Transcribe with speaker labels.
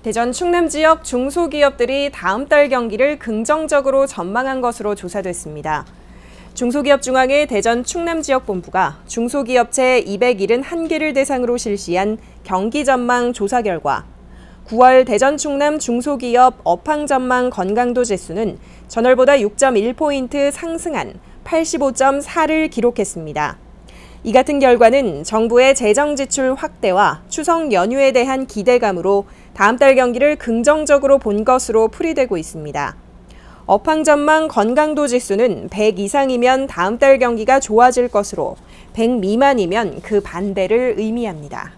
Speaker 1: 대전 충남 지역 중소기업들이 다음 달 경기를 긍정적으로 전망한 것으로 조사됐습니다. 중소기업 중앙회 대전 충남 지역 본부가 중소기업체 271개를 대상으로 실시한 경기 전망 조사 결과 9월 대전 충남 중소기업 업황 전망 건강도 지수는 전월보다 6.1포인트 상승한 85.4를 기록했습니다. 이 같은 결과는 정부의 재정 지출 확대와 추석 연휴에 대한 기대감으로 다음 달 경기를 긍정적으로 본 것으로 풀이되고 있습니다. 업황 전망 건강도 지수는 100 이상이면 다음 달 경기가 좋아질 것으로 100 미만이면 그 반대를 의미합니다.